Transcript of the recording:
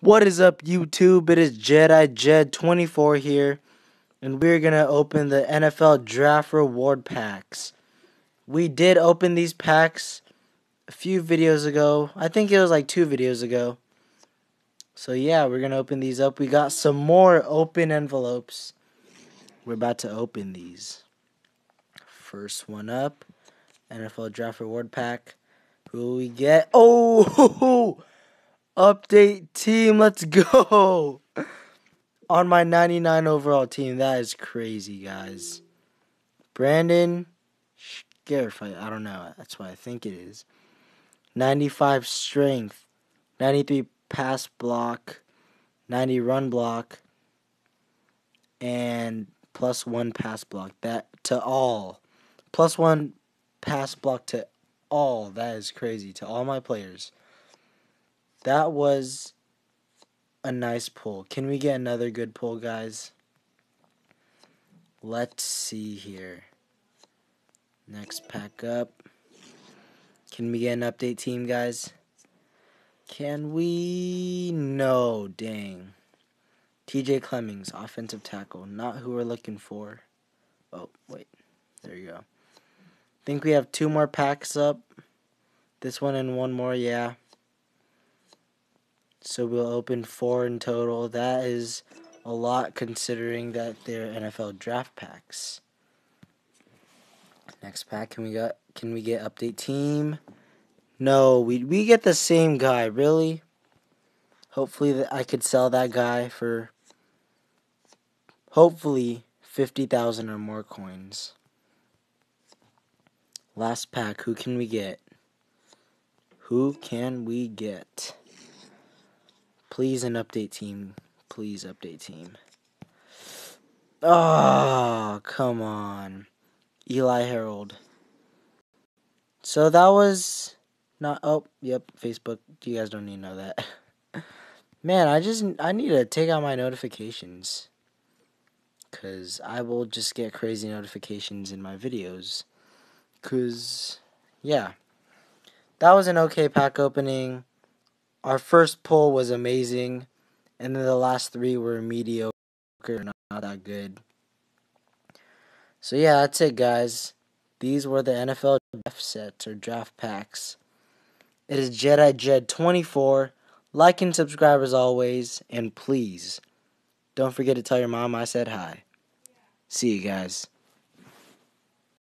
What is up, YouTube? It is Jedi Jed 24 here, and we're gonna open the NFL Draft Reward Packs. We did open these packs a few videos ago. I think it was like two videos ago. So yeah, we're gonna open these up. We got some more open envelopes. We're about to open these. First one up, NFL Draft Reward Pack. Who we get? Oh, update team. Let's go. On my 99 overall team. That is crazy, guys. Brandon Scarif. I don't know. That's what I think it is. 95 strength. 93 pass block. 90 run block. And plus one pass block. That to all. Plus one pass block to all. That is crazy. To all my players. That was a nice pull. Can we get another good pull, guys? Let's see here. Next pack up. Can we get an update team, guys? Can we? No, dang. TJ Clemmings, offensive tackle. Not who we're looking for. Oh, wait. There you go. I Think we have two more packs up. This one and one more, yeah. So we'll open four in total. That is a lot considering that they're NFL draft packs. Next pack, can we get can we get update team? No, we we get the same guy, really? Hopefully that I could sell that guy for hopefully 50,000 or more coins. Last pack, who can we get? Who can we get? Please an update team. Please update team. Oh, come on. Eli Harold. So that was not oh, yep, Facebook. You guys don't need to know that. Man, I just I need to take out my notifications cuz I will just get crazy notifications in my videos. Cuz yeah. That was an okay pack opening. Our first pull was amazing, and then the last three were mediocre, not, not that good. So yeah, that's it, guys. These were the NFL draft sets or draft packs. It is Jedi Jed 24. Like and subscribe as always, and please don't forget to tell your mom I said hi. See you guys.